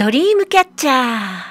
ドリームキャッチャー。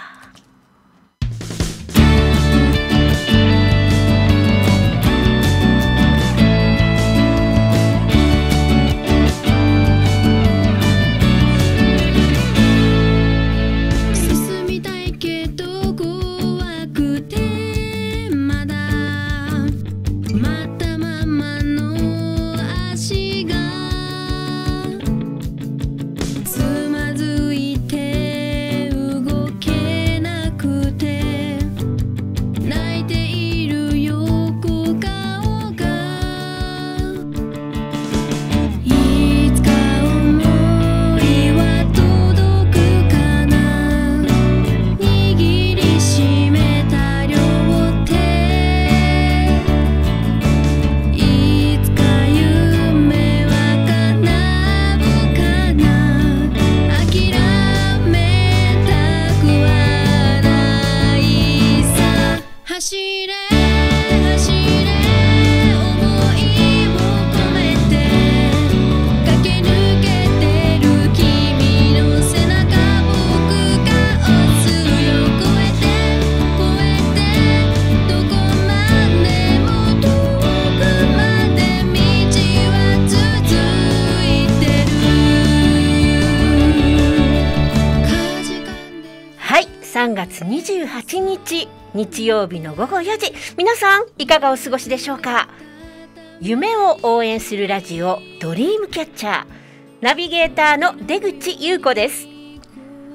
3月28日日曜日の午後4時。皆さんいかがお過ごしでしょうか？夢を応援するラジオドリームキャッチャー。ナビゲーターの出口優子です。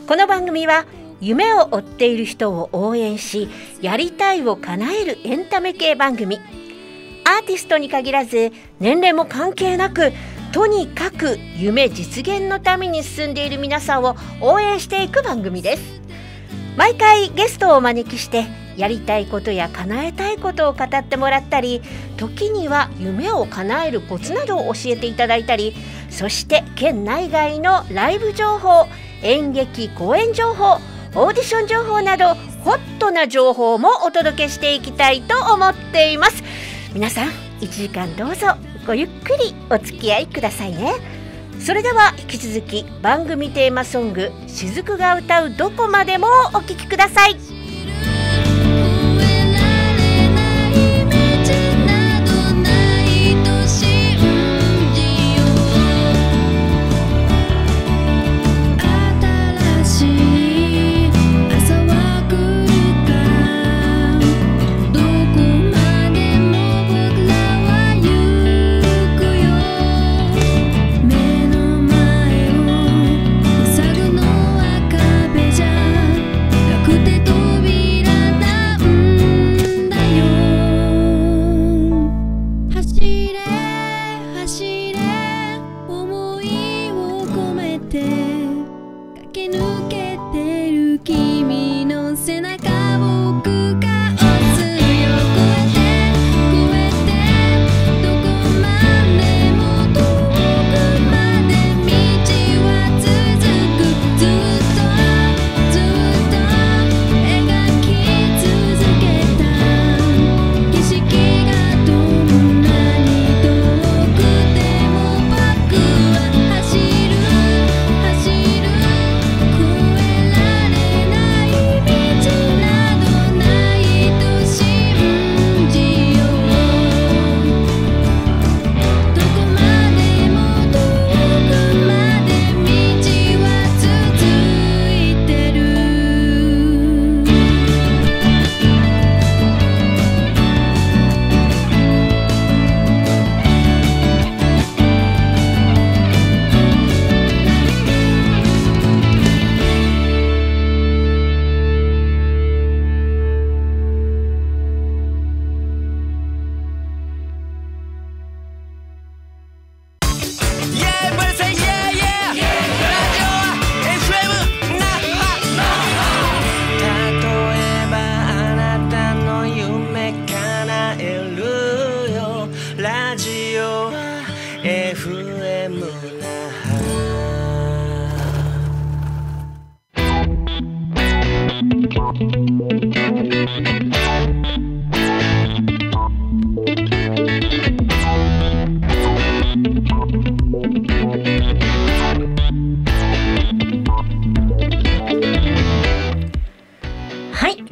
この番組は夢を追っている人を応援しやりたいを叶えるエンタメ系番組。アーティストに限らず年齢も関係なくとにかく夢実現のために進んでいる皆さんを応援していく番組です。毎回ゲストをお招きしてやりたいことや叶えたいことを語ってもらったり時には夢を叶えるコツなどを教えていただいたりそして県内外のライブ情報演劇公演情報オーディション情報などホットな情報もお届けしていきたいと思っています。皆さん1時間どうぞごゆっくりお付き合いくださいね。それでは引き続き番組テーマソング「雫が歌うどこまでも」お聴きください。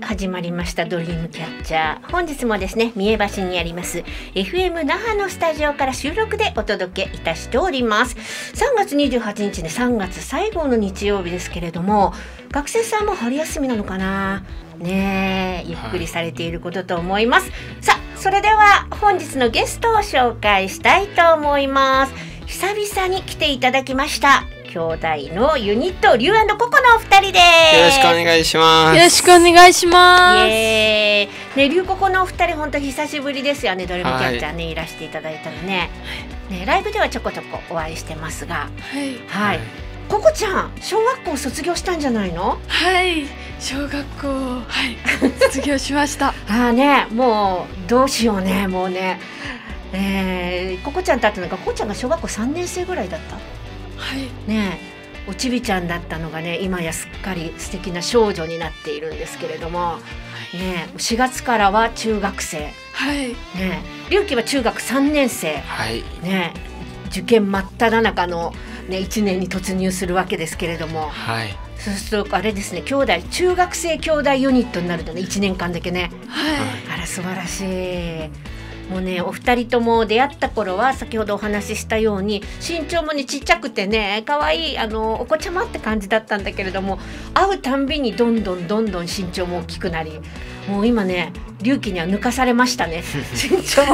始まりましたドリームキャッチャー。本日もですね三重橋にあります FM 那覇のスタジオから収録でお届けいたしております。3月28日ね3月最後の日曜日ですけれども学生さんも春休みなのかな？ねえゆっくりされていることと思います、はい、さあそれでは本日のゲストを紹介したいと思います。久々に来ていただきました。兄弟のユニットリュウココのお二人です。よろしくお願いします。よろしくお願いします。ねリュウココのお二人本当久しぶりですよねドリームキャッチャーね、はい、いらしていただいたのね。ねライブではちょこちょこお会いしてますが。はい、はい、ココちゃん小学校卒業したんじゃないの？はい。小学校はい。卒業しました。ああねもうどうしようねもうね。えー、ココちゃんと会ったのがココちゃんが小学校3年生ぐらいだった？はい。ねおちびちゃんだったのがね今やすっかり素敵な少女になっているんですけれども、ね4月からは中学生。はい。ね龍樹は中学3年生。はい。ね受験真っ只中のね1年に突入するわけですけれども。はい。そうするとあれですね兄弟中学生兄弟ユニットになるとね1年間だけね。はい。あら素晴らしいもうねお二人とも出会った頃は先ほどお話ししたように身長もねちっちゃくてね可愛いあのお子ちゃまって感じだったんだけれども会うたんびにどんどんどんどん身長も大きくなりもう今ね隆起には抜かされましたね 身長。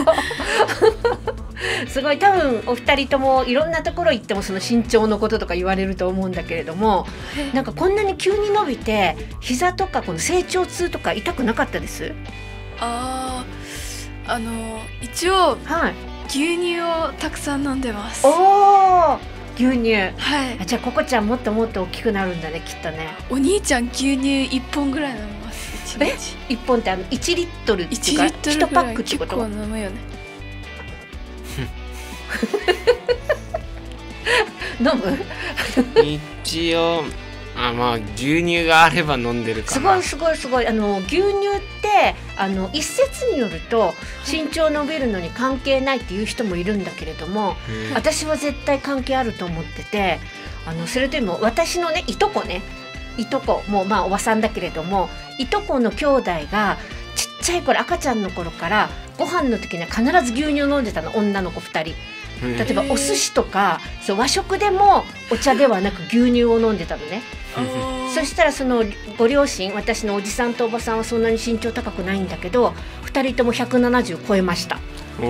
すごい多分お二人ともいろんなところ行ってもその身長のこととか言われると思うんだけれどもなんかこんなに急に伸びて膝とかこの成長痛とか痛くなかったです？あああの一応、はい、牛乳をたくさん飲んでます。おお牛乳。はい。じゃあココちゃんもっともっと大きくなるんだねきっとねお兄ちゃん牛乳一本ぐらい飲みますえ？一本ってあの一リットルっていうか一パックってこと？結構飲むよね。飲む？一応あまあ牛乳があれば飲んでるかすごいすごいすごい。あの牛乳ってあの一説によると身長伸びるのに関係ないっていう人もいるんだけれども私は絶対関係あると思っててあのそれでも私のねいとこねいとこもうまあおばさんだけれどもいとこの兄弟がちっちゃい頃赤ちゃんの頃からご飯の時には必ず牛乳飲んでたの女の子2人。例えばお寿司とかそう和食でもお茶ではなく牛乳を飲んでたのね。そしたらそのご両親私のおじさんとおばさんはそんなに身長高くないんだけど2人とも170超えました。お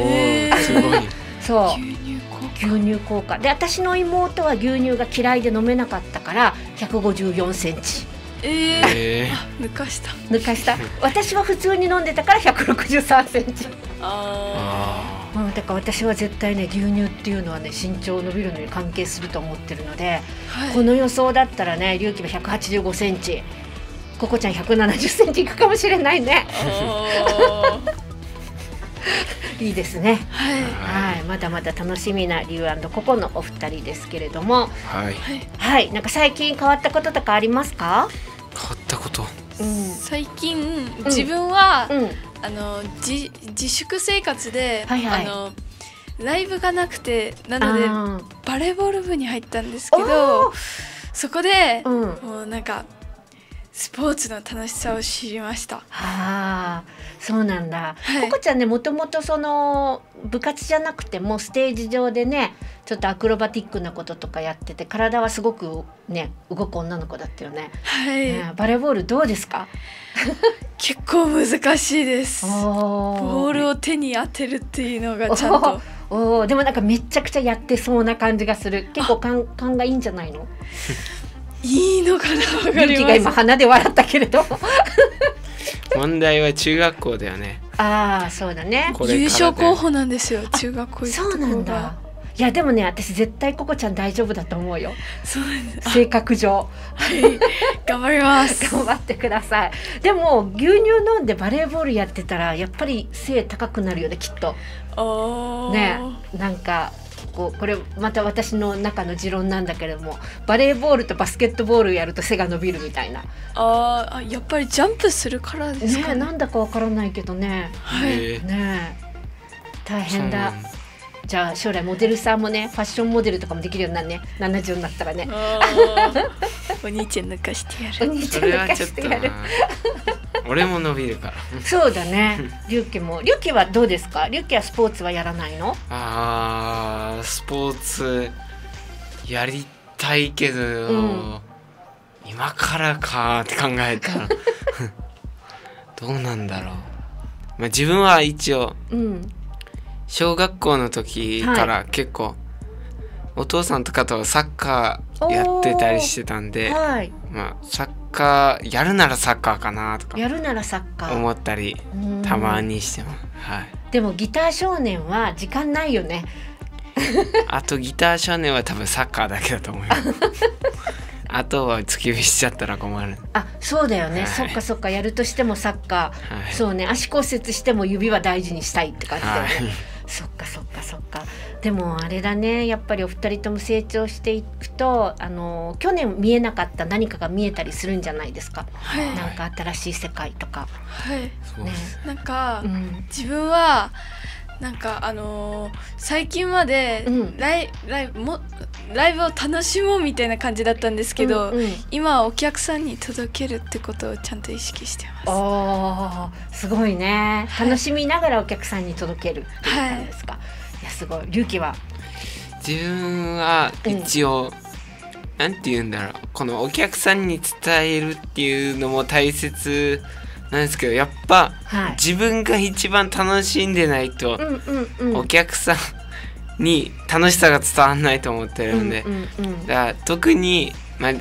すごい。そう。牛乳効果で私の妹は牛乳が嫌いで飲めなかったから154センチ。えー、抜かした。抜かした。私は普通に飲んでたから163センチ。ああうん、だから私は絶対ね牛乳っていうのはね身長伸びるのに関係すると思ってるので、はい、この予想だったらね隆起は185センチ。ココちゃん170センチいくかもしれないね。いいですね、はい、はい、まだまだ楽しみなリュウココのお二人ですけれども、はい、はい、なんか最近変わったこととかありますか？変わったこと。うん、最近自分は、うん、あの自自粛生活で、はいはい、あのライブがなくてなのでバレーボール部に入ったんですけどそこで、うん、もうなんかスポーツの楽しさを知りました。はあ、そうなんだ。はい、ココちゃんね、もともとその部活じゃなくてもステージ上でね、ちょっとアクロバティックなこととかやってて、体はすごくね動く女の子だったよね。はい。ね、バレーボールどうですか？結構難しいです。ボールを手に当てるっていうのがちゃんと。おお、でもなんかめちゃくちゃやってそうな感じがする。結構勘勘がいいんじゃないの？いいのかな？わかりが今鼻で笑ったけれど 問題は中学校だよね。ああそうだね。優勝候補なんですよ中学校そうなんだ。いやでもね私絶対ココちゃん大丈夫だと思うよ。そうです。性格上。はい。頑張ります。頑張ってください。でも牛乳飲んでバレーボールやってたらやっぱり背高くなるよねきっと。ねなんかこうこれまた私の中の持論なんだけれどもバレーボールとバスケットボールやると背が伸びるみたいな。あやっぱりジャンプするからですかね。なんだかわからないけどね。はい。ね大変だじゃあ将来モデルさんもねファッションモデルとかもできるようになるね。70になったらね。お兄ちゃん抜かしてやる。お兄ちゃん抜かしてやる。俺も伸びるから。そうだね。龍騎も。龍騎はどうですか？龍騎はスポーツはやらないの？あースポーツやりたいけど、うん、今からかって考えたら。どうなんだろう、まあ、自分は一応、うん、小学校の時から結構、はい、お父さんとかとサッカーやってたりしてたんで、はい、まあ、サッカーやるならサッカーかなとかやるならサッカー。思ったりたまにしてます、はい、でもギター少年は時間ないよね。あとギター少年は多分サッカーだけだと思います。あとは突き指しちゃったら困る。あそうだよね、はい、そっかそっか。やるとしてもサッカー、はい、そうね。足骨折しても指は大事にしたいって感じだよね、はい、そっかそっかそっか。でもあれだね。やっぱりお二人とも成長していくとあの去年見えなかった何かが見えたりするんじゃないですか、はい、なんか新しい世界とか。はい、ね、なんか、うん、自分はなんかあのー、最近までライうん、ライブもライブを楽しもうみたいな感じだったんですけど、うんうん、今はお客さんに届けるってことをちゃんと意識してます。おすごいね、はい、楽しみながらお客さんに届けるっていう感じですか？はい、いやすごい。龍騎は？自分は一応、うん、なんて言うんだろう。このお客さんに伝えるっていうのも大切なんですけどやっぱ、はい、自分が一番楽しんでないと、お客さんに楽しさが伝わらないと思ってるんで、だから特に、まあ、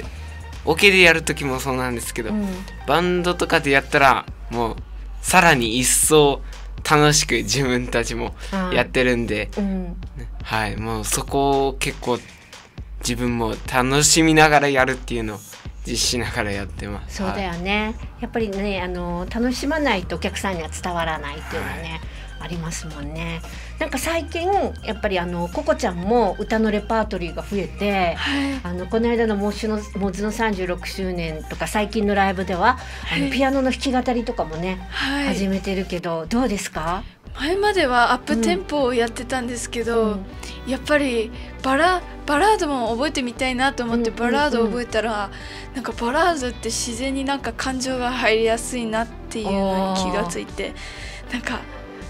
オケでやる時もそうなんですけど、うん、バンドとかでやったらもうさらに一層楽しく自分たちもやってるんで、うん、はいもうそこを結構自分も楽しみながらやるっていうのを実施しながらやってます。そうだよね、はい、やっぱりねあの楽しまないとお客さんには伝わらないっていうのはね、はい、ありますもんね。なんか最近やっぱりあのココちゃんも歌のレパートリーが増えて、はい、あのこの間のモシのモズの36周年とか最近のライブでは、あのピアノの弾き語りとかもね、始めてるけどどうですか？前まではアップテンポをやってたんですけど、うん、やっぱりバラバラードも覚えてみたいなと思ってバラードを覚えたら、うん、なんかバラードって自然になんか感情が入りやすいなっていうのに気がついてなんか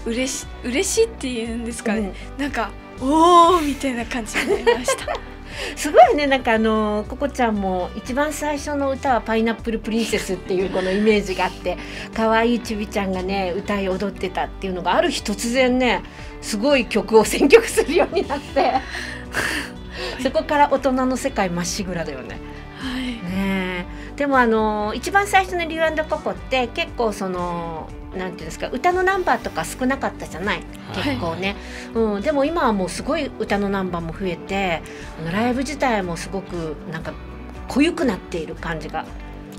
嬉し嬉しいっていうんですかね、うん、なんかおおみたいな感じになりました。すごいねなんかあのココちゃんも一番最初の歌は「パイナップルプリンセス」っていうこのイメージがあって可愛いちびちゃんがね歌い踊ってたっていうのがある日突然ねすごい曲を選曲するようになってそこから大人の世界まっしぐらだよね。はい、ねでもあの一番最初の「リュウココ」って結構そのなんていうんですか歌のナンバーとか少なかったじゃない？結構ね、はい、うん、でも今はもうすごい歌のナンバーも増えてあのライブ自体もすごくなんか濃ゆくなっている感じが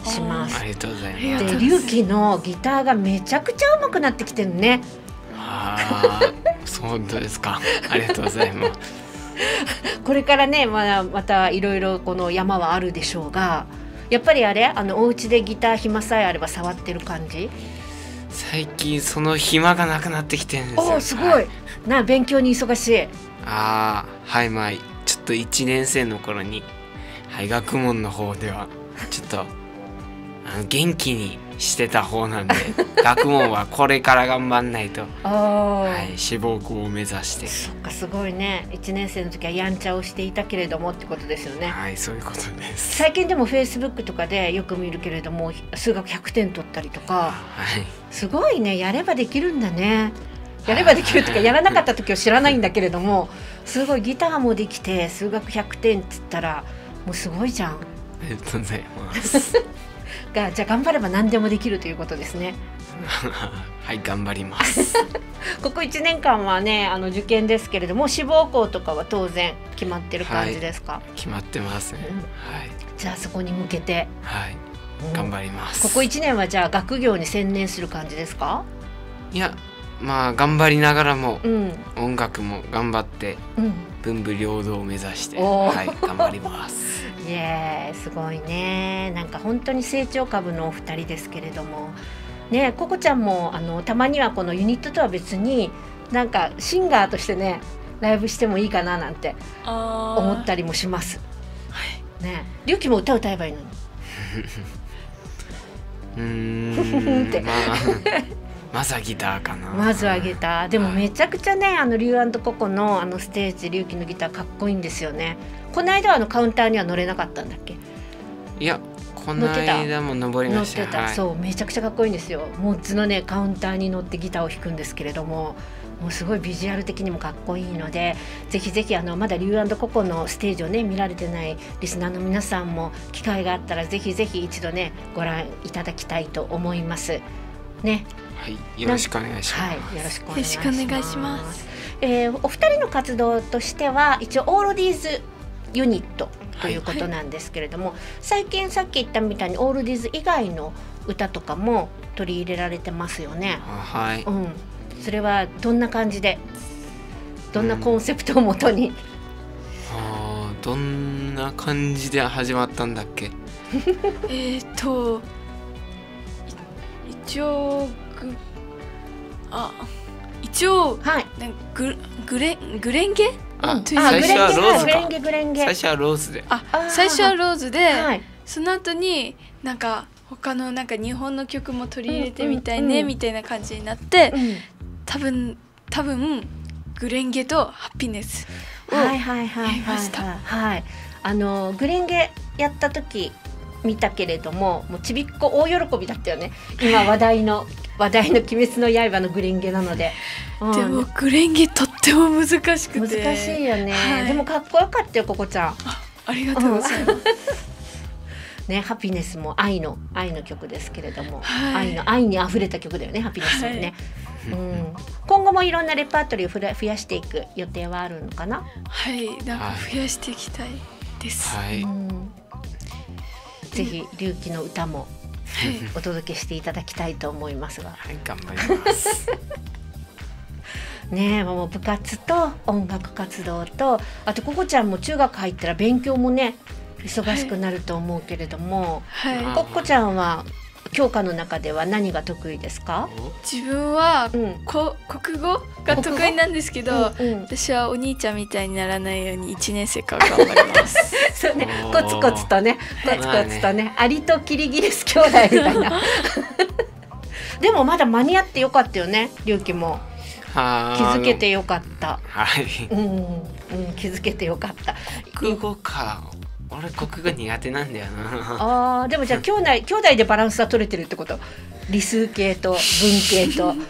します。ありがとうございます。で、龍騎のギターがめちゃくちゃ上手くなってきてるね。ああ、そうですか。ありがとうございます。これからね、まあ、またいろいろこの山はあるでしょうが。やっぱりあれ、あのお家でギター暇さえあれば触ってる感じ？最近その暇がなくなってきてるんですよ。おすごい、はい、な勉強に忙しい。ああはいまあちょっと1年生の頃に、はい、学問の方ではちょっとあの元気にしてた方なんで 学問はこれから頑張んないと、はい、志望校を目指して。そっかすごいね。1年生の時はやんちゃをしていたけれどもってことですよね。はいそういうことです。最近でもフェイスブックとかでよく見るけれども数学100点取ったりとか、はい、すごいねやればできるんだね。やればできるとか やらなかった時は知らないんだけれどもすごいギターもできて数学100点っつったらもうすごいじゃん。ありがとうございます がじゃあ頑張れば何でもできるということですね。はい頑張ります。ここ1年間はねあの受験ですけれども志望校とかは当然決まってる感じですか、はい、決まってますね、うん、はい、じゃあそこに向けて。はい、うん、頑張ります。ここ1年はじゃあ学業に専念する感じですか？いやまあ頑張りながらも、うん、音楽も頑張って、文武両道を目指して、はい、頑張ります。イエーすごいね。なんか本当に成長株のお二人ですけれども。ねココちゃんもあのたまにはこのユニットとは別になんかシンガーとしてねライブしてもいいかななんて思ったりもします。はい、ね、リュウキも歌歌えばいいのに。うん って。まあまずはギターかな。まずはギター。でもめちゃくちゃねあのリュウココのあのステージ龍騎のギターかっこいいんですよね。この間はあのカウンターには乗れなかったんだっけ？いやこの間も登りました。乗ってた、はい、そうめちゃくちゃかっこいいんですよ。モッズのねカウンターに乗ってギターを弾くんですけれどももうすごいビジュアル的にもかっこいいのでぜひぜひあのまだリュウココのステージをね見られてないリスナーの皆さんも機会があったらぜひぜひ一度ねご覧いただきたいと思います。ねはいよろしくお願いします、はい、よろしくお願いします。えー、お二人の活動としては一応オールディーズユニットということなんですけれども、はい、最近さっき言ったみたいにオールディーズ以外の歌とかも取り入れられてますよね。はい、うん、それはどんな感じでどんなコンセプトをもとに、うん、あどんな感じで始まったんだっけ？えっと一応ぐあ一応、はい、ググレグレンゲ？あ、最初はローズグレンゲグレンゲ。最初はローズで。あ最初はローズで、はい、その後になんか他のなんか日本の曲も取り入れてみたいね、みたいな感じになって、うん、多分多分グレンゲとハピネスをやりました。はいはいはいはい、はい、あのグレンゲやった時見たけれどももうちびっこ大喜びだったよね。今話題の話題の「鬼滅の刃」のグレンゲなので、うん、でもグレンゲとっても難しくて。難しいよね、はい、でもかっこよかったよここちゃん。ありがとうございます、ね、ハピネスも愛の愛の曲ですけれども、はい、愛の愛に溢れた曲だよねハピネスもね、はい、うん、今後もいろんなレパートリーを増やしていく予定はあるのかな？はい。なんか増やしていきたいです、はい、うん。ぜひ龍騎の歌もお届けしていただきたいと思いますが。はい、頑張ります。ねもう部活と音楽活動とあとここちゃんも中学入ったら勉強もね忙しくなると思うけれども、はい、ここちゃんは教科の中では何が得意ですか？自分は、うん、こ国語が得意なんですけど、うんうん、私はお兄ちゃんみたいにならないように1年生から頑張ります。そうね。コツコツとね。コツコツとね、ね、アリとキリギリス兄弟みたいな でもまだ間に合ってよかったよね龍騎も。気づけてよかった。はい。うん、うん、気づけてよかった。国語か俺国語苦手なんだよな。あでもじゃあ兄弟兄弟でバランスは取れてるってこと？理数系と文系と。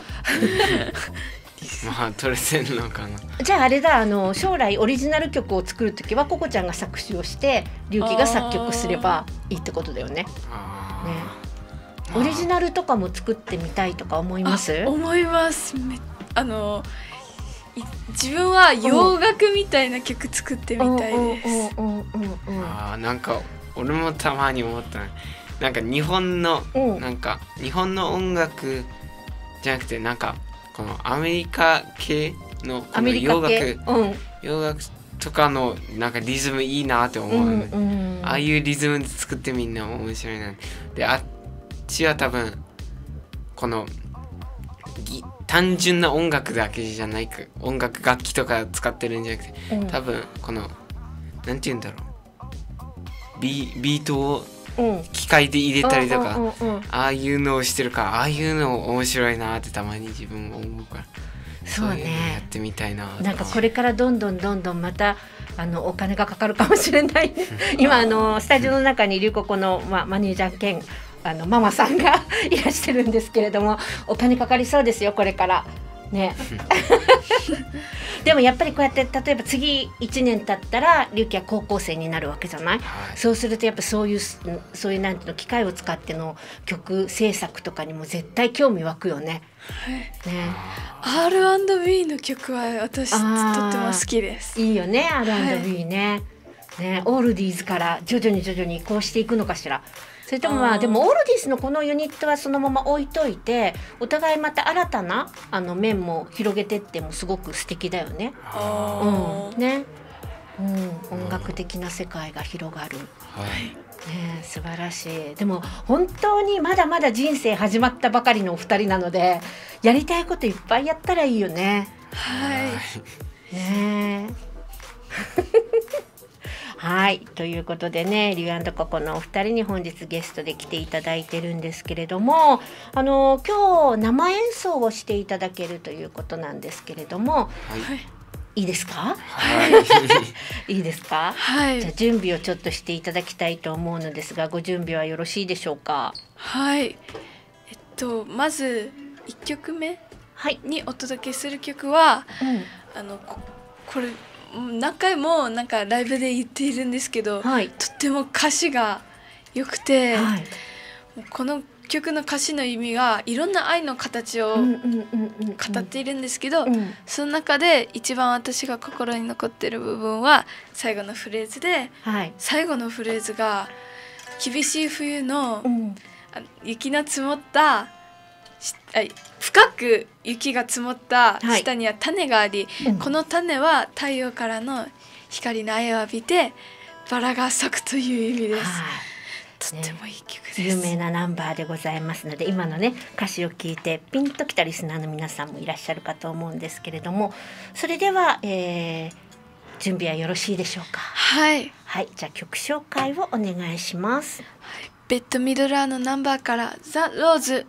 まあ取れてんのかな。じゃああれだあの将来オリジナル曲を作る時はココちゃんが作詞をして龍騎が作曲すればいいってことだよね。ね。オリジナルとかも作ってみたいとか思います？思います。あの自分は洋楽みたいな曲作ってみたいです。あなんか俺もたまに思ったなんか日本の、なんか日本の音楽じゃなくてなんかこのアメリカ系のこの洋楽、うん、洋楽とかのなんかリズムいいなって思う、ね、うんうん、ああいうリズムで作ってみんな面白いな。であっちは多分この単純な音楽だけじゃないか音楽楽器とか使ってるんじゃなくて、うん、多分このなんて言うんだろう。ビビートを機械で入れたりとか、ああいうのをしてるからああいうの面白いなってたまに自分も思うからそうね。やってみたいな。なんかこれからどんどんどんどんまたあのお金がかかるかもしれない 今あのスタジオの中に龍子の、まあ、マネージャー兼あのママさんがいらしてるんですけれども お金かかりそうですよこれからね でもやっぱりこうやって例えば次1年経ったら龍樹は高校生になるわけじゃない、はい、そうするとやっぱそういうそういうなんていうの機械を使っての曲制作とかにも絶対興味湧くよね。ね R&B の曲は私とっても好きです。いいよね R&B ね。はい、ねオールディーズから徐々に徐々に移行していくのかしら。それともまあでもオールディスのこのユニットはそのまま置いといてお互いまた新たなあの面も広げてってもすごく素敵だよね。うん、ね、うん、音楽的な世界が広がる。はい、ね、素晴らしいでも本当にまだまだ人生始まったばかりのお二人なのでやりたいこといっぱいやったらいいよね。はい。ねはいということでねリュウココのお二人に本日ゲストで来ていただいてるんですけれどもあの今日生演奏をしていただけるということなんですけれども、はい、いいですか？はい。いいですか？はい。じゃ準備をちょっとしていただきたいと思うのですが、ご準備はよろしいでしょうか？はい。えっとまず一曲目にお届けする曲は、うん、あのこれ何回もなんかライブで言っているんですけど、はい、とっても歌詞が良くて、はい、この曲の歌詞の意味がいろんな愛の形を語っているんですけど、その中で一番私が心に残ってる部分は最後のフレーズで、はい、最後のフレーズが厳しい冬の、うん、雪の積もった深く雪が積もった下には種があり、はいこの種は太陽からの光の愛を浴びてバラが咲くという意味です。とってもいい曲です、ね、有名なナンバーでございますので今のね歌詞を聞いてピンときたリスナーの皆さんもいらっしゃるかと思うんですけれどもそれでは、えー、準備はよろしいでしょうか？はい。はい。じゃあ曲紹介をお願いします、はい、ベッドミドラーのナンバーからザ・ローズ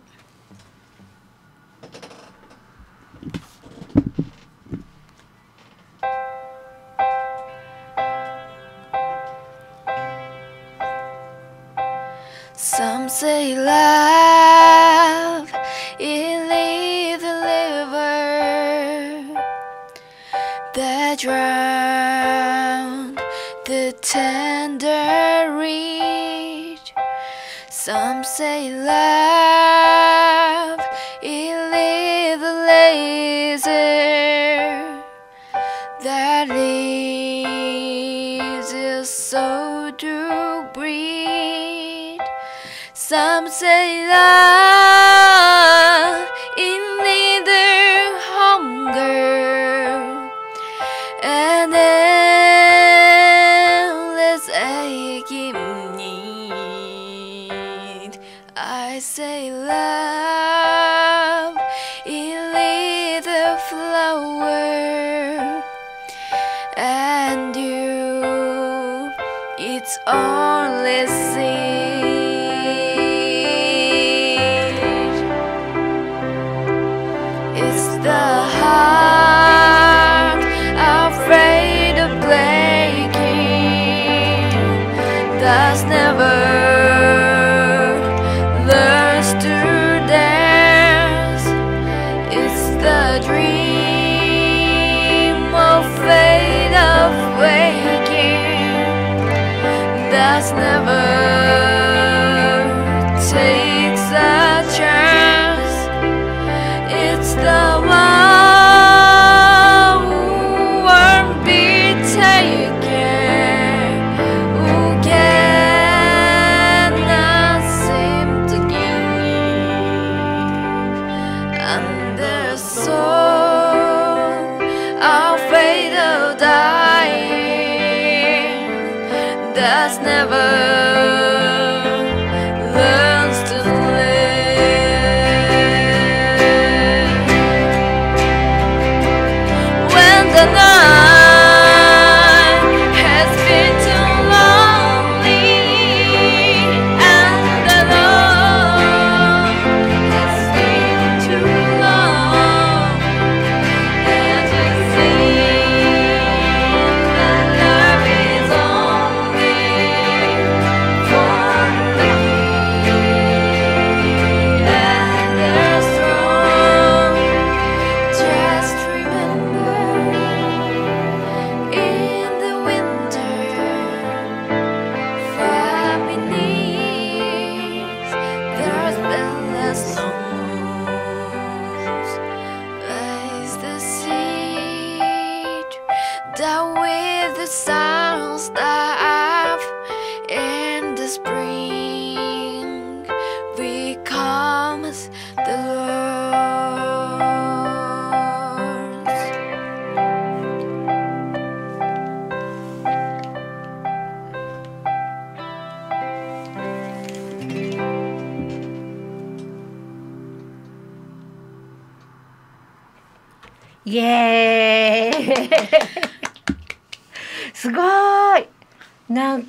Some say love is the river that drowned the tender reed. Some say love say that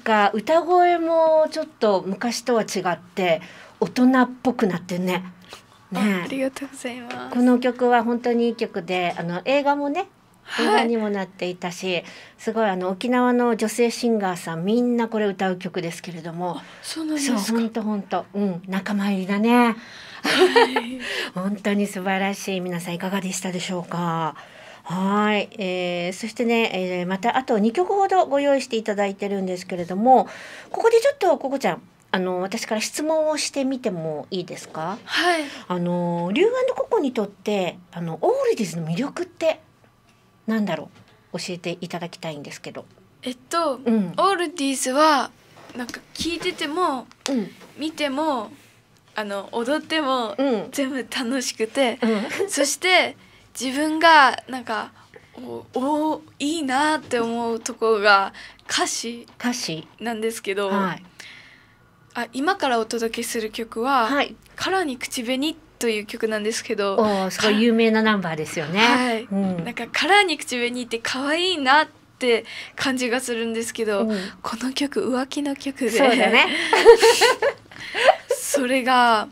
か歌声もちょっと昔とは違って大人っぽくなってね。ね、ありがとうございます。この曲は本当にいい曲で、あの映画もね、映画にもなっていたし、はい、すごいあの沖縄の女性シンガーさんみんなこれ歌う曲ですけれども、そうなんですか。本当本当、うん、仲間入りだね。本当に素晴らしい皆さんいかがでしたでしょうか？はい、えー、そしてね、えー、またあと2曲ほどご用意していただいてるんですけれどもここでちょっとここちゃんあの私から質問をしてみてもいいですか？はい。あのリュウココにとってあのオールディーズの魅力ってなんだろう？教えていただきたいんですけど。えっと、うん、オールディーズはなんか聞いてても、うん、見てもあの踊っても全部楽しくて、うん、そして自分がなんかおおいいなって思うところが歌詞歌詞。なんですけど、はい、あ今からお届けする曲は「はい、カラに口紅」という曲なんですけどおすごい有名なナンバーですよね。はい、うん、なんか「カラに口紅」って可愛いなって感じがするんですけど、うん、この曲浮気の曲でそうだね。それが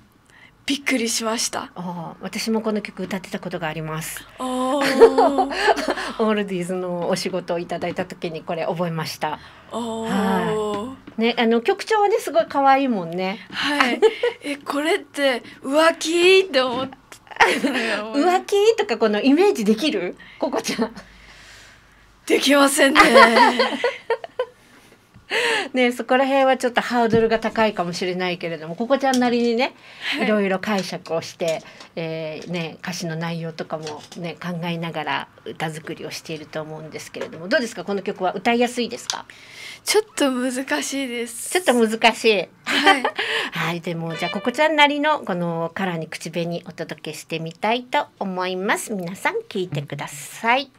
びっくりしました。私もこの曲歌ってたことがあります。オールディーズのお仕事をいただいた時にこれ覚えました。はい、ねあの曲調はねすごい可愛いもんね。はい。えこれって浮気って思って浮気とかこのイメージできる？ココちゃん。できませんね ねそこら辺はちょっとハードルが高いかもしれないけれどもここちゃんなりにねいろいろ解釈をして、えー、ね、歌詞の内容とかも、ね、考えながら歌作りをしていると思うんですけれどもどうですか？この曲は？歌いやすいですか？ちょっと難しいです。ちょっと難しい。はい、はい、でもじゃあここちゃんなりのこのカラーに口紅お届けしてみたいと思います。皆さん聞いてください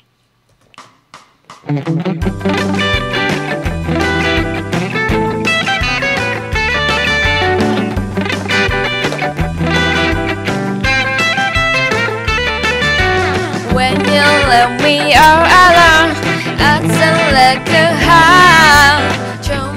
when you left me all alone. I sound like a hound.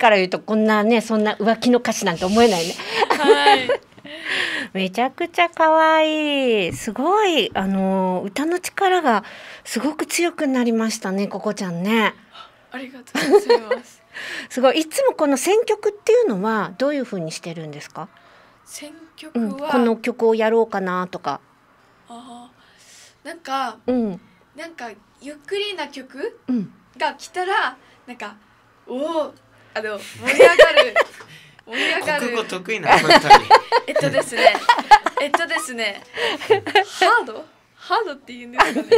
から言うとこんなねそんな浮気の歌詞なんて思えないね。はい。めちゃくちゃ可愛い。すごいあの歌の力がすごく強くなりましたねここちゃんね。ありがとうございます。すごい。いつもこの選曲っていうのはどういう風にしてるんですか、選曲うん、は、この曲をやろうかなとか。あーなんかうん。なんかゆっくりな曲が来たら、なんかおおあの盛り上がる盛り上がる。国語得意なえっとですね。えっとですね。ハード？ハードっていうんですかね。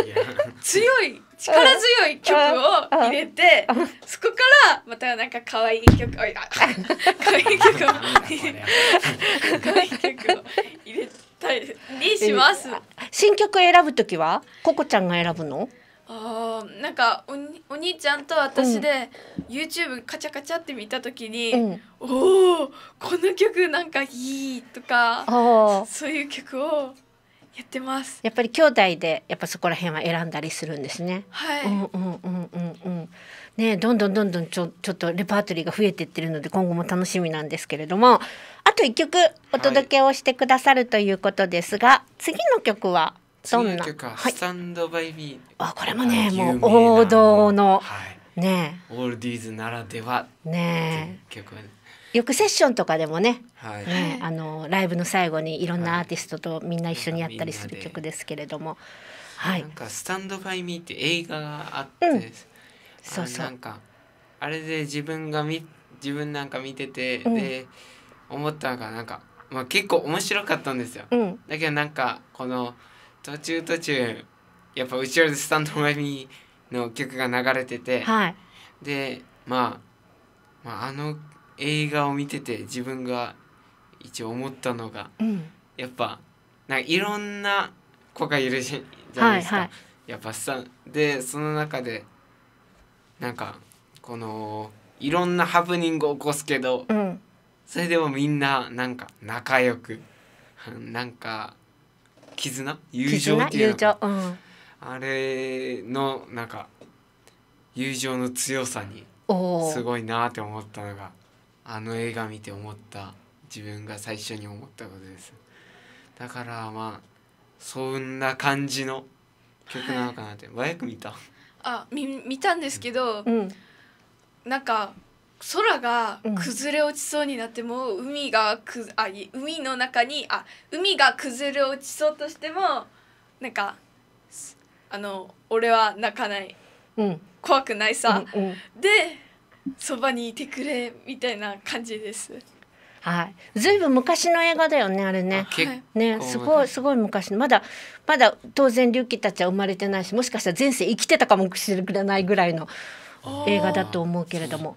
強い力強い曲を入れて、そこからまたなんか可愛い曲、可愛い曲を可愛い曲を入れたりします。新曲選ぶときは？ココちゃんが選ぶの？あなんかおお兄ちゃんと私で YouTube カチャカチャって見た時に、うん、おおこの曲なんかいいとかそういう曲をやってます。やっぱり兄弟でやっぱそこら辺は選んだりするんですね。はい。うんうんうんうんうん。ねどんどんどんどんちょちょっとレパートリーが増えていってるので今後も楽しみなんですけれども。あと一曲お届けをしてくださるということですが、はい、次の曲はどんな？曲は、スタンドバイビーあこれもねもう王道の、はい、ね。オールディーズならでは。ね。曲よくセッションとかでもね,、はい。ねあのライブの最後にいろんなアーティストとみんな一緒にやったりする曲ですけれども、はい、なんか「スタンドバイミーって映画があって、うん、そうそう。なんかあれで自分がみ自分なんか見てて、うん、で思ったのがなんか、まあ、結構面白かったんですよ。うん、だけどなんかこの「途中途中やっぱ後ろで「スタンド・バイ・ミー」の曲が流れてて、はい、で、まあ、まああの映画を見てて自分が一応思ったのが、うん、やっぱなんかいろんな子がいるじゃないですか。はいはい、やっぱさでその中でなんかこのいろんなハプニングを起こすけど、うん、それでもみんななんか仲良くなんか絆？友情っていうの、うん、あれのなんか友情の強さにすごいなって思ったのがあの映画見て思った自分が最初に思ったことです。だからまあそんな感じの曲なのかなって、はい、和訳見た？あ見見たんですけど、うん、なんか空が崩れ落ちそうになっても、うん、海がくあ海の中にあ海が崩れ落ちそうとしてもなんかあの俺は泣かない、うん、怖くないさ、うんうん、でそばにいてくれみたいな感じです。はい、ずいぶん昔の映画だよねあれね。ねすごいすごい昔まだまだ当然龍騎たちは生まれてないしもしかしたら前世生きてたかもしれないぐらいの映画だと思うけれども。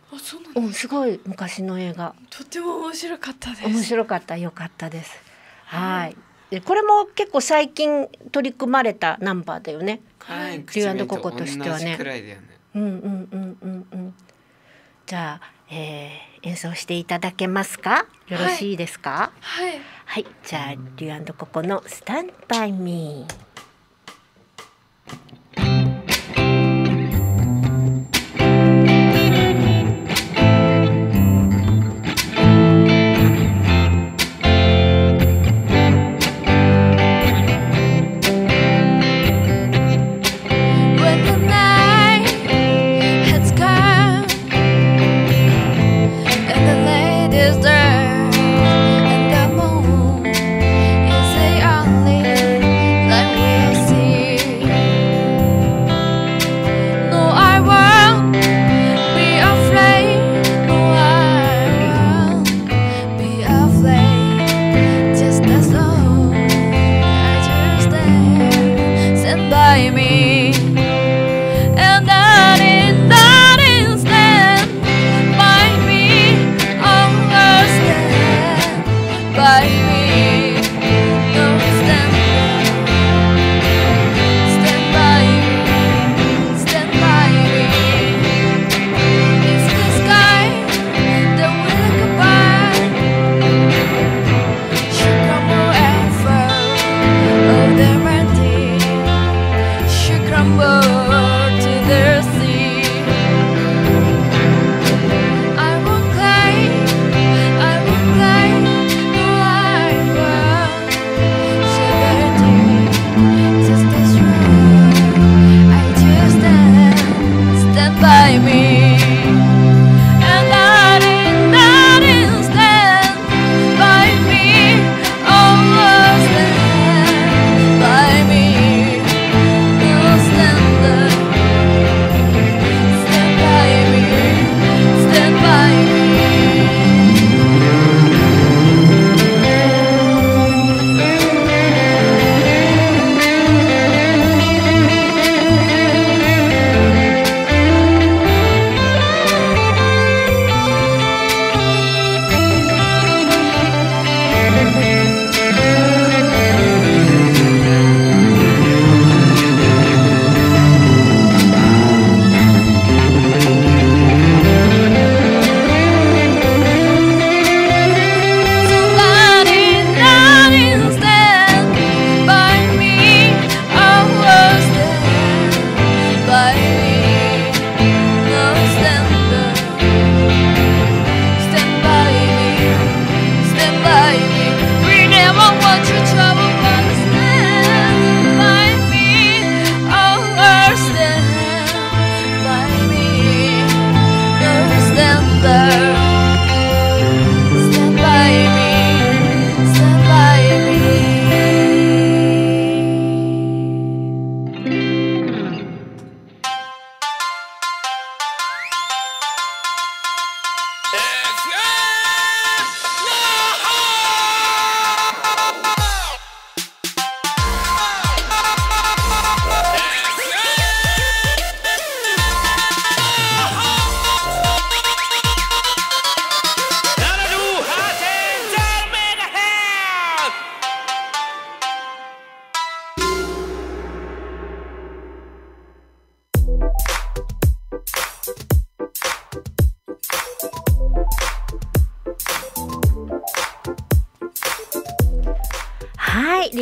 うん、すごい昔の映画。とても面白かったです。面白かった良かったです。はい。でこれも結構最近取り組まれたナンバーだよね。はい。リューココとしてはね、ね、うんうんうんうんうん。じゃあ、えー、演奏していただけますか？よろしいですか？はい、はい、じゃあリューココのスタンバイミー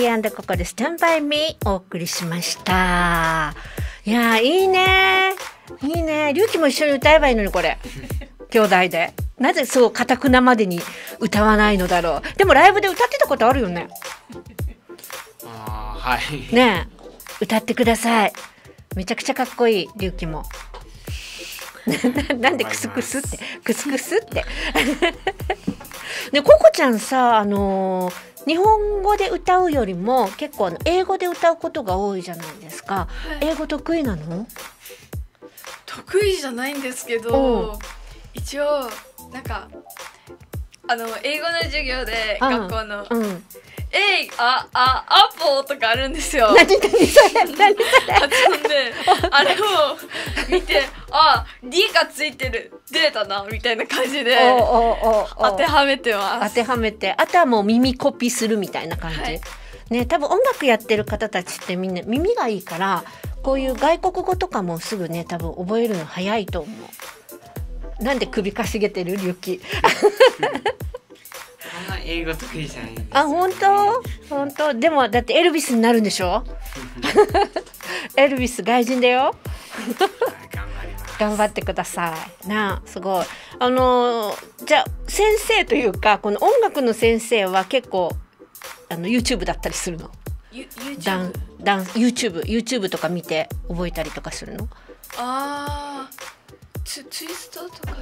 はいリアンドここでスタンバイミーお送りしました。いやいいね。いいね。龍樹も一緒に歌えばいいのにこれ。兄弟で。なぜそうかたくなまでに歌わないのだろう。でもライブで歌ってたことあるよね。あはい。ね歌ってください。めちゃくちゃかっこいい龍樹も。なんでクスクスって。クスクスって。ねココちゃんさあのー、日本語で歌うよりも結構英語で歌うことが多いじゃないですか、はい、英語得意なの？得意じゃないんですけど、一応なんかあの英語の授業で学校の、うん、えいああアポとかあるんですよ。何何それ何それであれを見てあ D がついてるデータなみたいな感じで当てはめてます。当てはめてあとはもう耳コピーするみたいな感じ。はい、ね多分音楽やってる方たちってみんな耳がいいからこういう外国語とかもすぐね多分覚えるの早いと思う。なんで首かしげてるリュキ。ん な英語得意じゃないあ本当？本当？でもだってエルビスになるんでしょ？エルビス外人だよ。頑張ってください。なすごい。あのじゃあ先生というかこの音楽の先生は結構あの YouTube だったりするの？ダンダン YouTube YouTube とか見て覚えたりとかするの？ああツツイストとか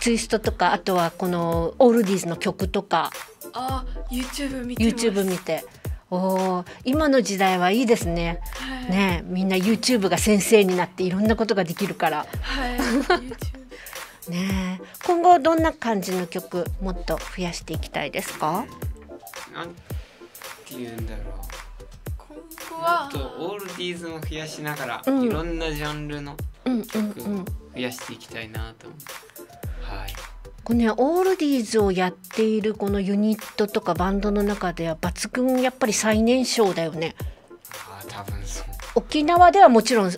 ツイストとかあとはこのオールディーズの曲とか。あ YouTube 見て YouTube 見て。お今の時代はいいですね、はい、ねみんな YouTube が先生になっていろんなことができるから。はい ね今後どんな感じの曲もっと増やしていきたいですか？なんて言うんだろう。今後は。とオールディーズも増やしながら、うん、いろんなジャンルの曲増やしていきたいなと思って、はい。このねオールディーズをやっているこのユニットとかバンドの中では抜群やっぱり最年少だよね。あ多分そう。沖縄ではもちろん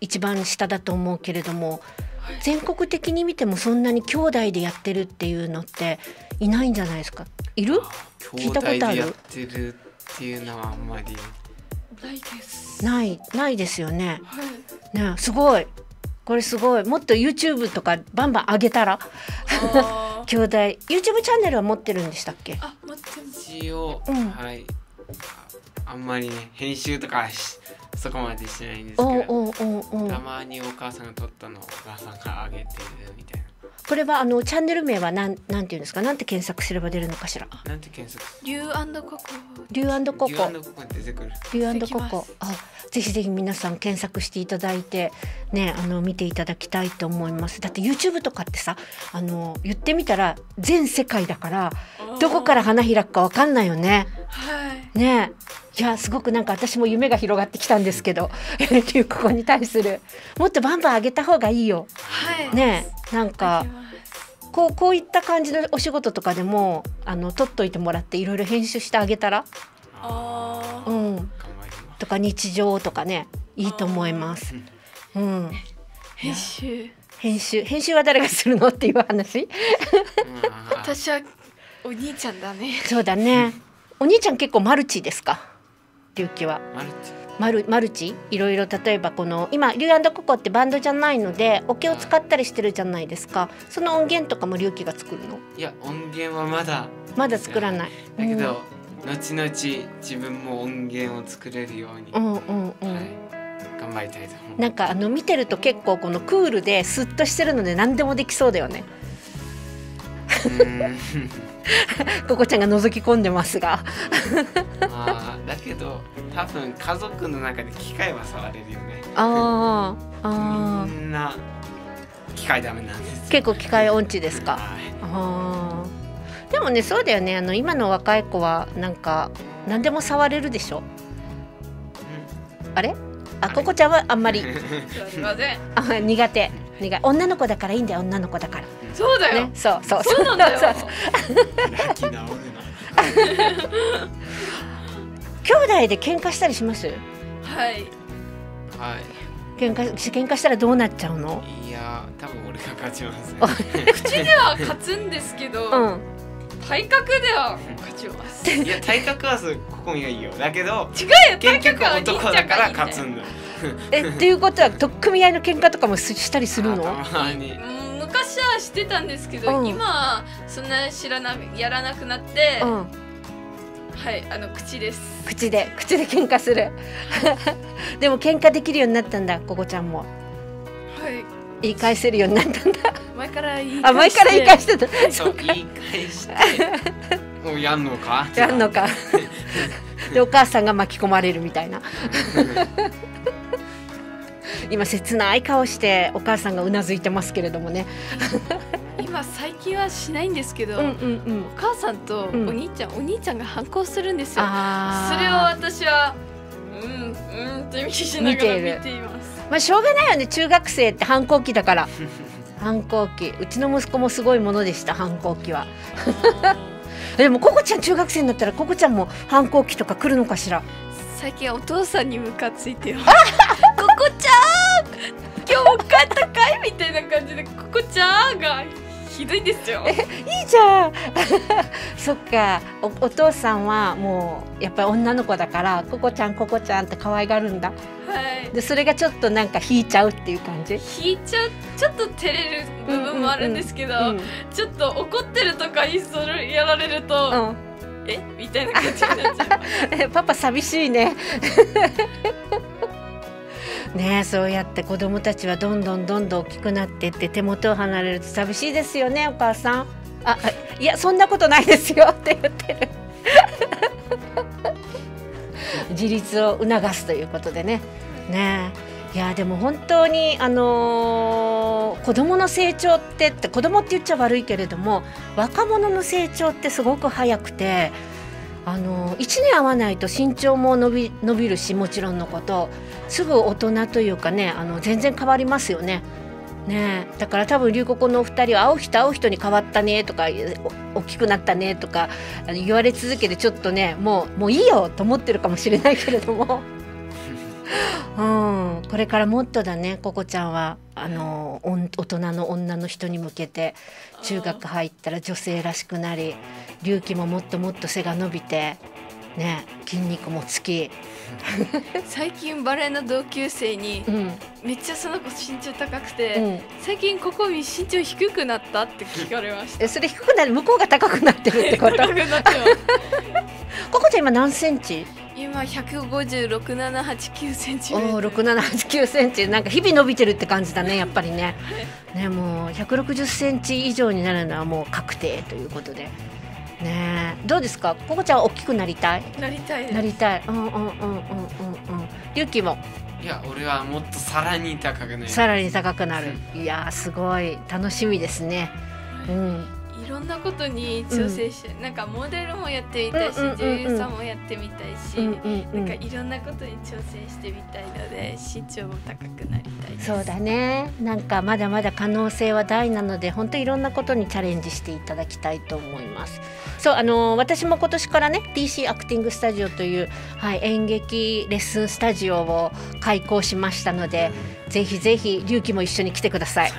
一番下だと思うけれども、はい、全国的に見てもそんなに兄弟でやってるっていうのっていないんじゃないですか？いる？聞いたことある？やってるっていうのはあんまり。ないです。ないないですよね、はい、ねすごいこれすごい。もっと YouTube とかバンバン上げたら？兄弟。YouTube チャンネルは持ってるんでしたっけ？あ持って一応、うん、はい。あんまりね編集とかそこまでしてないんですけど。たまにお母さんが撮ったのをお母さんが上げてるみたいなこれはあのチャンネル名はなんなんていうんですか？なんて検索すれば出るのかしら？なんて検索リューココ。リューココ。リューココ出てくる。リューココあぜひぜひ皆さん検索していただいてねあの見ていただきたいと思います。だって YouTube とかってさあの言ってみたら全世界だからどこから花開くかわかんないよね。はい。ねいやすごくなんか私も夢が広がってきたんですけど流行語に対するもっとバンバン上げた方がいいよ。はい、ねなんかこうこういった感じのお仕事とかでもあの取っといてもらっていろいろ編集してあげたら？あ、うん、とか日常とかねいいと思います。うん、編集。編集。編集は誰がするのっていう話。私はお兄ちゃんだね。そうだね。お兄ちゃん結構マルチですか？龍騎は？マルチ。マルマルチ？いろいろ例えばこの今リュウココってバンドじゃないのでオケを使ったりしてるじゃないですか。その音源とかも龍騎が作るの？いや音源はまだ。まだ作らない。だけど、うん、後々自分も音源を作れるように、うんうんうん。はい、頑張りたいとなんかあの見てると結構このクールでスッとしてるので何でもできそうだよね ここちゃんが覗き込んでますが。あだけど多分家族の中で機械は触れるよね。ああみんな機械ダメなんです結構機械音痴ですか、はい、あでもねそうだよね。あの今の若い子はなんか何でも触れるでしょ、うん、あれ？あここちゃんはあんまり。あ苦手苦女の子だからいいんだよ女の子だから。そうだよ、ね、そうそう。そうなんだよ。兄弟で喧嘩したりします？はい。はい。喧嘩喧嘩したらどうなっちゃうの？いや多分俺が勝ちます、ね、口では勝つんですけど、うん、体格では勝ちます。いや体格はすここがいいよ。だけど違うよ。結局男だから勝つんだえ っていうことは取っ組み合いの喧嘩とかもしたりするの？昔はしてたんですけど、うん、今そんな知らなやらなくなって、うん、はいあの口です。口で口で喧嘩する。でも喧嘩できるようになったんだここちゃんも。はい。言い返せるようになったんだ。前から言い返して。あ前から言い返してた。そう言い返して。もうやんのか？やんのかでお母さんが巻き込まれるみたいな。今切ない顔してお母さんがうなずいてますけれどもね。今最近はしないんですけど、うんうんうん、お母さんとお兄ちゃん、うん、お兄ちゃんが反抗するんですよ。それを私はうんうんって見しながら見ています。まあしょうがないよね。中学生って反抗期だから。反抗期。うちの息子もすごいものでした反抗期は でもココちゃん中学生になったらココちゃんも反抗期とか来るのかしら？最近お父さんにムカついてよ。ココちゃん！今日も帰ったかいみたいな感じでココちゃんがひどいですよ。えいいじゃん そっかおお父さんはもうやっぱり女の子だからココちゃんココちゃんって可愛がるんだ。はい。でそれがちょっとなんか引いちゃうっていう感じ？引いちゃうちょっと照れる部分もあるんですけど、うんうんうん、ちょっと怒ってるとかにそれやられると。うんえ？みたいな感じになっちゃう パパ寂しいね ね。そうやって子供たちはどんどんどんどん大きくなっていって手元を離れると寂しいですよねお母さん。あい。やそんなことないですよって言ってる。自立を促すということでね。ね。いやでも本当にあのー、子供の成長ってって子供って言っちゃ悪いけれども若者の成長ってすごく早くてあの1年会わないと身長も伸び伸びるしもちろんのことすぐ大人というかねあの全然変わりますよね。ねだから多分龍谷のお二人は会う人会う人に変わったねとか大きくなったねとか言われ続けてちょっとねもうもういいよと思ってるかもしれないけれども。うん、これからもっとだねここちゃんは。あの大人の女の人に向けて中学入ったら女性らしくなり隆起ももっともっと背が伸びてね筋肉もつき。最近バレーの同級生に、うん、めっちゃその子身長高くて、うん、最近ここ身長低くなったって聞かれました。えそれ低くなる向こうが高くなってるってこと？ここ ちゃん今何センチ？今百五十六七八九センチお六七八九センチ。なんか日々伸びてるって感じだねやっぱりね。ねもう百六十センチ以上になるのはもう確定ということで。ねどうですか？ここちゃん大きくなりたい？なりたいなりたい。うんうんうんうんうんうん。ゆきも？いや俺はもっとさらに高くなる。さらに高くなる。いやすごい。楽しみですね。うんんのことに挑戦して、うん、なんかモデルもやってみたいし、女優さんもやってみたいし、うんうんうん、なんかいろんなことに挑戦してみたいので身長も高くなりたいそうだね。なんかまだまだ可能性は大なので本当いろんなことにチャレンジしていただきたいと思います。そうあの私も今年からね DC アクティングスタジオという、はい、演劇レッスンスタジオを開講しましたので、うん、ぜひぜひ龍騎も一緒に来てください。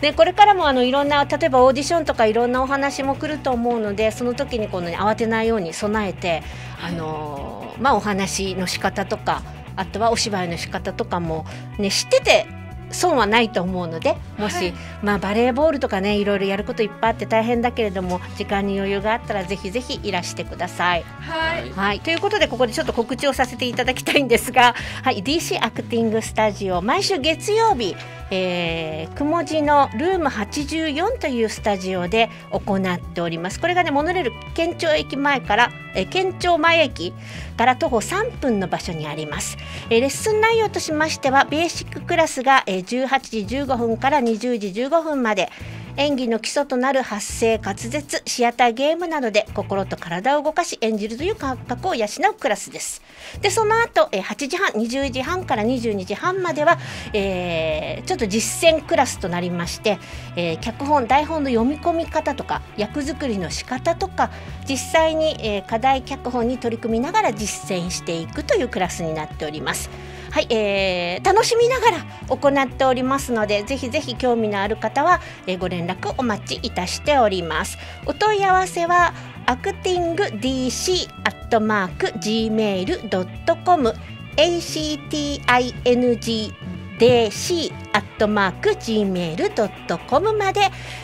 でこれからもあのいろんな例えばオーディションとかいろんなお話も来ると思うのでその時にこの、ね、慌てないように備えて、あのまあ、お話の仕方とかあとはお芝居の仕方とかも、ね、知ってて損はないと思うのでもし、はい、まあ、バレーボールとかねいろいろやることいっぱいあって大変だけれども時間に余裕があったらぜひぜひいらしてください。はい、はい、ということでここでちょっと告知をさせていただきたいんですが、はい、DC アクティングスタジオ毎週月曜日えー、くもじのルーム84というスタジオで行っております。これがねモノレール県庁駅前から、えー、県庁前駅から徒歩3分の場所にあります、えー、レッスン内容としましてはベーシッククラスが、えー、18時15分から20時15分まで。演技の基礎となる発声滑舌シアターゲームなどで心と体を動かし演じるという感覚を養うクラスですでその後8時半20時半から22時半までは、えー、ちょっと実践クラスとなりまして、えー、脚本台本の読み込み方とか役作りの仕方とか実際に、えー、課題脚本に取り組みながら実践していくというクラスになっております。はい、えー、楽しみながら行っておりますのでぜひぜひ興味のある方は、えー、ご連絡お待ちいたしております。お問い合わせはアクティング DC アットマーク gmail.com acting dc アットマーク gmail.com まで、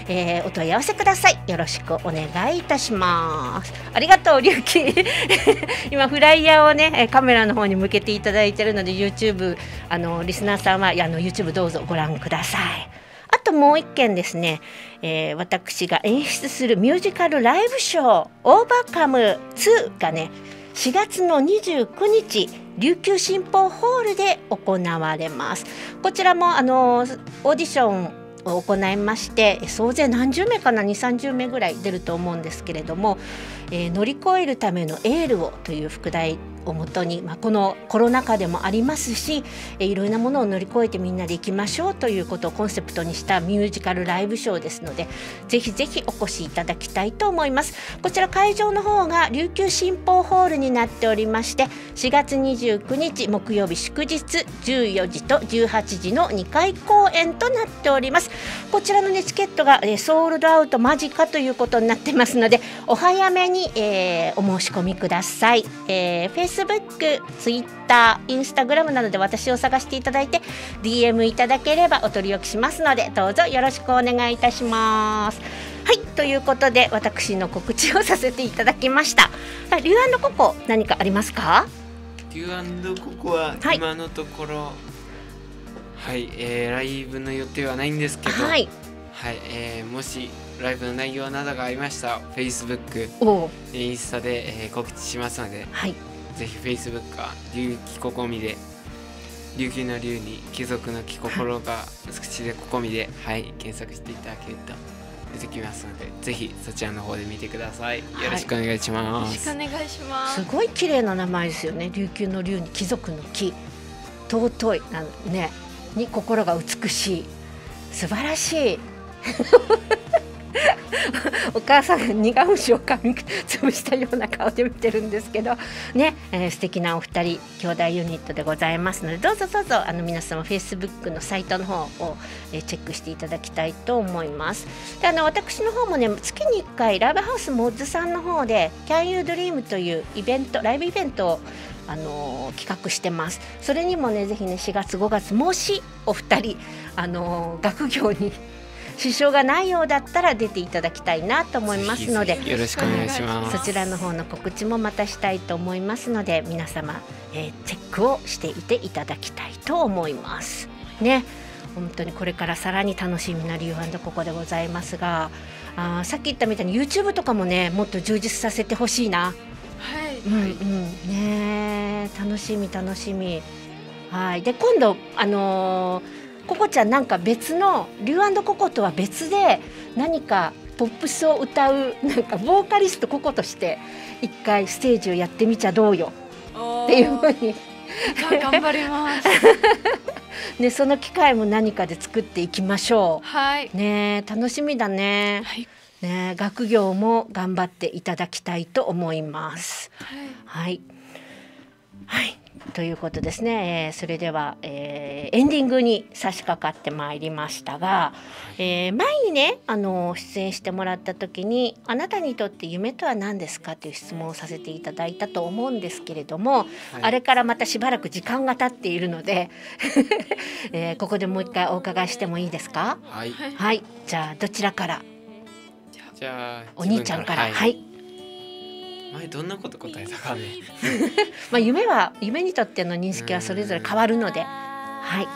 えー、お問い合わせください。よろしくお願いいたします。ありがとうりゅうき今フライヤーをねカメラの方に向けていただいてるので YouTube あのリスナーさんはあの YouTube どうぞご覧ください。あともう一件ですね、えー、私が演出するミュージカルライブショー「オーバーカム2」がね4月の29日琉球新報ホールで行われます。こちらもあのオーディションを行いまして総勢何十名かな？2 3 0名ぐらい出ると思うんですけれども、えー、乗り越えるためのエールをという副題をもとに、まあ、このコロナ禍でもありますし、えいろんなものを乗り越えてみんなで行きましょうということをコンセプトにしたミュージカルライブショーですのでぜひぜひお越しいただきたいと思います。こちら会場の方が琉球新報ホールになっておりまして4月29日木曜日祝日14時と18時の2回公演となっております。こちらの、ね、チケットが、えソールドアウト間近ということになってますのでお早めに、えー、お申し込みください、えー Facebook、Twitter、Instagram などで私を探していただいて DM いただければお取り置きしますのでどうぞよろしくお願いいたします。はいということで私の告知をさせていただきました。リュウココ何かありますか？リュウココは今のところ、はい、はい、えー、ライブの予定はないんですけど、はい、はい、えー、もしライブの内容などがありましたら Facebook インスタで、えー、告知しますので、はい、ぜひ Facebook か龍気ここみで琉球の竜に貴族の気心が口でここみではい検索していただけると出てきますのでぜひそちらの方で見てください。よろしくお願いします、はい、よろしくお願いします。すごい綺麗な名前ですよね。琉球の竜に貴族の木尊いなねに心が美しい。素晴らしい お母さんが苦虫を噛みつぶしたような顔で見てるんですけどね、えー、素敵なお二人兄弟ユニットでございますのでどうぞどうぞあの皆様フェイスブックのサイトの方を、えー、チェックしていただきたいと思います。であの私の方もね月に1回ライブハウスモッズさんの方で「Can You Dream」というイベントライブイベントをあの企画してます。それにもねぜひね4月5月もしお二人あの学業に支障がないようだったら出ていただきたいなと思いますのでよろしくお願いします。そちらの方の告知もまたしたいと思いますので皆様、えー、チェックをしていていただきたいと思います。ね。本当にこれからさらに楽しみな理由ここでございますがあさっき言ったみたいに YouTube とかもねもっと充実させてほしいな。はい、うんうん。ね楽しみ楽しみ。はい。で今度あのーココちゃんなんか別のリュウココとは別で何かポップスを歌うなんかボーカリストココとして一回ステージをやってみちゃどうよ。っていうふうに。頑張ります。ねその機会も何かで作っていきましょう。はい。ね楽しみだね、はい、ね学業も頑張っていただきたいと思います。はい、はい、はいということですね、えー、それでは、えー、エンディングに差し掛かってまいりましたが、えー、前にねあの出演してもらった時に「あなたにとって夢とは何ですか?」という質問をさせていただいたと思うんですけれども、はい、あれからまたしばらく時間が経っているので、えー、ここでもう一回お伺いしてもいいですか？はい、はい、じゃあどちらから？じゃあお兄ちゃんから、はい、はい前どんなこと答えたかね。まあ夢は夢にとっての認識はそれぞれ変わるので。はい。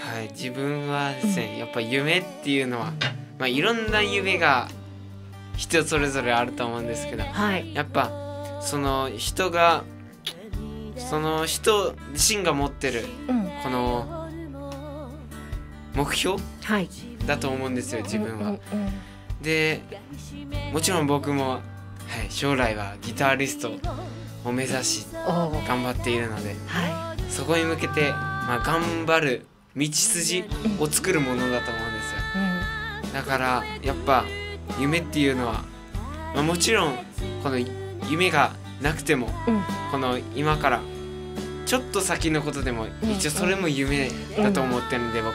はい自分はですね、うん、やっぱ夢っていうのはまあいろんな夢が人それぞれあると思うんですけど、はい、やっぱその人がその人自身が持ってる、この目標、はい、だと思うんですよ自分は。でもちろん僕もはい、将来はギタリストを目指し頑張っているので、はい、そこに向けて、まあ、頑張る道筋を作るものだと思うんですよ、うん、だからやっぱ夢っていうのは、まあ、もちろんこの夢がなくても、うん、この今からちょっと先のことでも一応それも夢だと思ってるんで僕。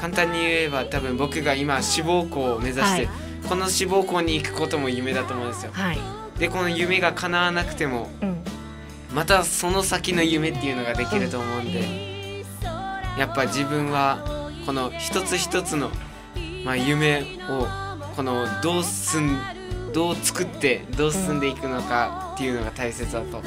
簡単に言えば多分僕が今志望校を目指して、この志望校に行くことも夢だと思うんですよ。はい、でこの夢が叶わなくても、またその先の夢っていうのができると思うんで、やっぱ自分はこの一つ一つの、まあ、夢をこのどうすんどう作ってどう進んでいくのかっていうのが大切だと、う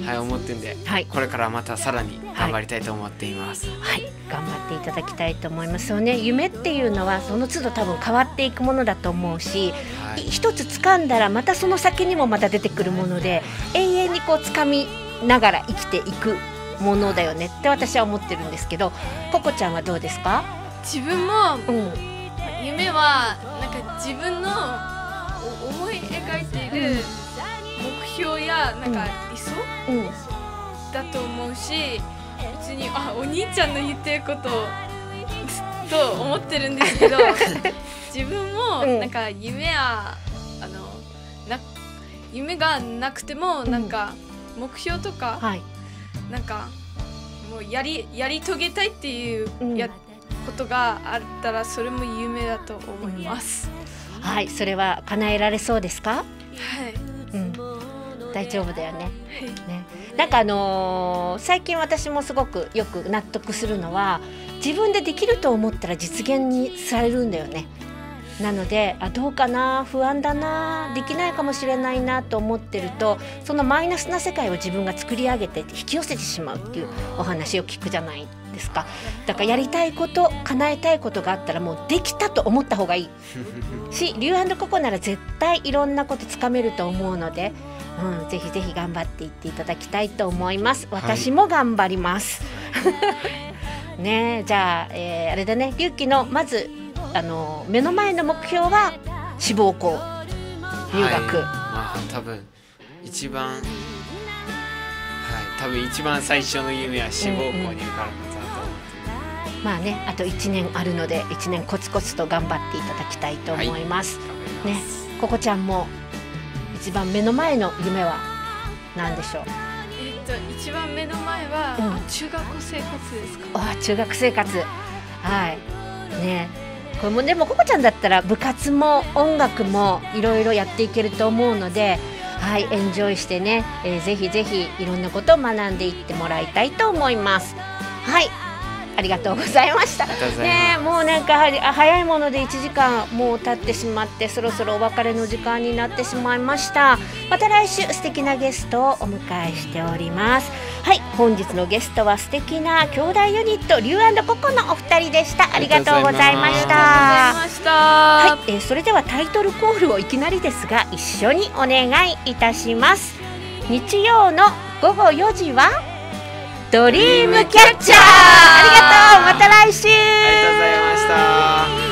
ん、はい、思ってんで、はい、これからまたさらに頑張りたいと思っています、はい、はい、頑張っていただきたいと思いますそうね。夢っていうのはその都度多分変わっていくものだと思うし、はい、一つ掴んだらまたその先にもまた出てくるもので永遠にこう掴みながら生きていくものだよねって私は思ってるんですけどココちゃんはどうですか？自分も、うん、夢はなんか自分の思い描いている目標やなんか理想、だと思うし別にあお兄ちゃんの言ってることと思ってるんですけど 自分もなんか夢はあのな夢がなくてもなんか目標とか、はい、なんかもうやりやり遂げたいっていうや、ことがあったらそれも夢だと思います。はいそれは叶えられそうですか？はい、うん、大丈夫だよね。ね。なんかあのー、最近私もすごくよく納得するのは自分でできると思ったら実現にされるんだよね。なのであどうかな？不安だな？できないかもしれないなと思ってるとそのマイナスな世界を自分が作り上げて引き寄せてしまうっていうお話を聞くじゃないですか？だからやりたいこと叶えたいことがあったらもうできたと思った方がいい。しリューココなら絶対いろんなことつかめると思うので、うん、ぜひぜひ頑張っていっていただきたいと思います。私も頑張ります、はい、ねじゃあ、えー、あれだね。龍樹のまずあの目の前の目標は志望校入学、はい、まあ多分一番はい。多分一番最初の夢は志望校に受かる。ことまあねあと1年あるので1年コツコツと頑張っていただきたいと思います。はい、ねここちゃんも一番目の前の夢は何でしょう？えっと一番目の前は、うん、中学生活ですか、あ中学生活。はい。ね。これもでもここちゃんだったら部活も音楽もいろいろやっていけると思うのではいエンジョイしてね、えー、ぜひぜひいろんなことを学んでいってもらいたいと思います。はいありがとうございました。ねもうなんか早いもので1時間もう経ってしまってそろそろお別れの時間になってしまいました。また来週素敵なゲストをお迎えしております。はい本日のゲストは素敵な兄弟ユニットリュウココのお二人でした。ありがとうございました。はい、えー、それではタイトルコールをいきなりですが一緒にお願いいたします。日曜の午後4時はドリームキャッチャー。ありがとう。また来週。ありがとうございました。